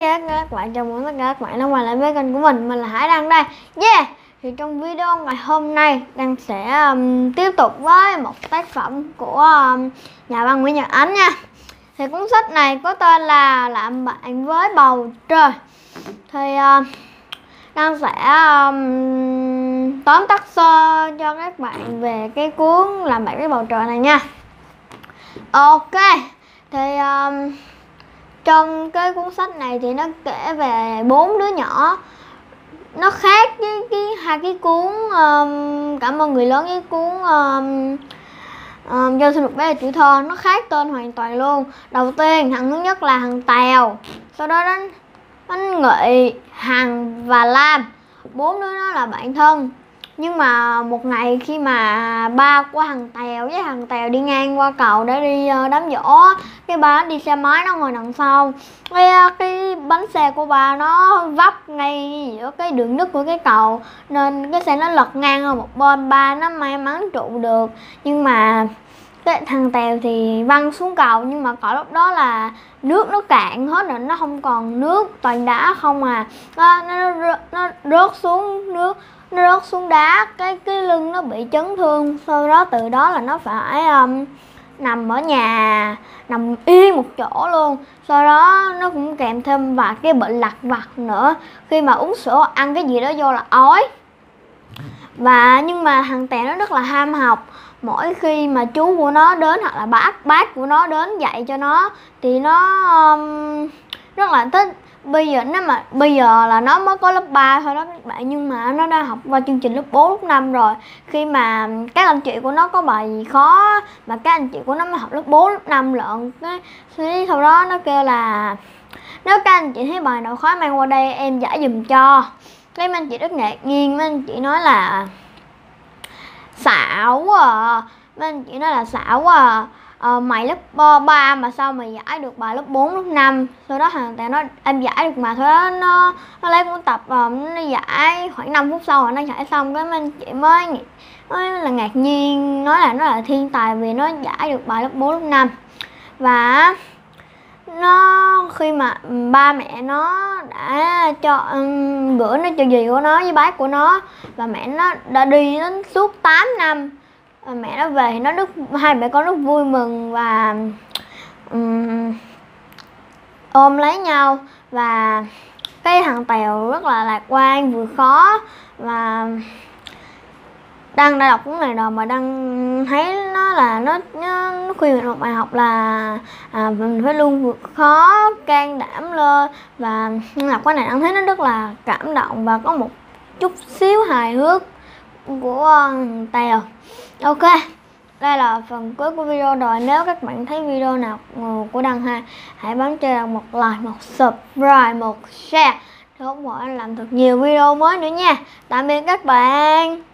các các bạn chào mừng tất cả các bạn đã quay lại với kênh của mình mình là Hải Đăng đây. Yeah! Thì trong video ngày hôm nay Đăng sẽ um, tiếp tục với một tác phẩm của um, nhà văn Nguyễn Nhật Ánh nha. Thì cuốn sách này có tên là làm bạn với bầu trời. Thì um, Đăng sẽ um, tóm tắt sơ cho các bạn về cái cuốn làm bạn với bầu trời này nha. Ok thì um, trong cái cuốn sách này thì nó kể về bốn đứa nhỏ. Nó khác với cái hai cái cuốn um, cảm ơn người lớn với cuốn um, um, giao sinh một bé là chữ thơ. Nó khác tên hoàn toàn luôn. Đầu tiên thằng thứ nhất là thằng tèo. Sau đó đến anh nghị hằng và lam. Bốn đứa nó là bạn thân nhưng mà một ngày khi mà ba của thằng tèo với thằng tèo đi ngang qua cầu để đi ờ, đám giỗ cái ba đi xe máy nó ngồi đằng sau. Cái ờ, cái bánh xe của ba nó vấp ngay giữa cái đường nứt của cái cầu, nên cái xe nó lật ngang ở một bên, ba nó may mắn trụ được. Nhưng mà cái thằng tèo thì văng xuống cầu nhưng mà cậu lúc đó là nước nó cạn hết rồi nó không còn nước toàn đá không à. Nó nó, nó, nó rớt xuống nước nó rớt xuống đá cái cái lưng nó bị chấn thương. Sau đó từ đó là nó phải um, nằm ở nhà nằm yên một chỗ luôn. Sau đó nó cũng kèm thêm và cái bệnh lặt vặt nữa. Khi mà uống sữa ăn cái gì đó vô là ói và nhưng mà thằng tè nó rất là ham học. Mỗi khi mà chú của nó đến hoặc là bác bác của nó đến dạy cho nó thì nó um, rất là thích. Bây giờ nó mà bây giờ là nó mới có lớp 3 thôi đó các bạn nhưng mà nó đã học qua chương trình lớp 4 lớp 5 rồi. Khi mà các anh chị của nó có bài gì khó mà các anh chị của nó mới học lớp 4 lớp 5 lận. Cái sau đó nó kêu là nếu các anh chị thấy bài nào khó mang qua đây em giải dùm cho cái mấy anh chị rất ngạc nhiên mấy anh chị nói là xảo quá à. mấy anh chị nói là xảo quá à. À mày lớp 3 mà sao mày giải được bài lớp 4, lớp 5 sau đó thằng tèo nó em giải được mà. Thôi đó, nó nó lấy cuốn tập uh, nó giải khoảng 5 phút sau rồi nó giải xong cái mấy anh chị mới mới là ngạc nhiên nói là nó là thiên tài vì nó giải được bài lớp 4, lớp 5 và nó khi mà ba mẹ nó đã cho um, gửi nó cho dì của nó với bác của nó và mẹ nó đã đi đến suốt 8 năm. Và mẹ nó về thì nó rất hai mẹ con rất vui mừng và um, ôm lấy nhau. Và cái thằng tèo rất là lạc quan vừa khó và đang đã đọc cuốn này rồi mà đang thấy nó là nó nó, nó khuyên mình một bài học là à, mình phải luôn vượt khó can đảm lên và đọc cái này đang thấy nó rất là cảm động và có một chút xíu hài hước của ờ, tèo ok đây là phần cuối của video rồi. Nếu các bạn thấy video nào của đăng hai hãy bấm cho một like một subscribe một share để ủng hộ anh làm thật nhiều video mới nữa nha. Tạm biệt các bạn.